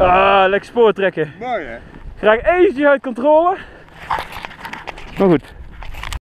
Ah, lekker spoor trekken. Mooi hè? Graag eventjes uit controle. Maar goed.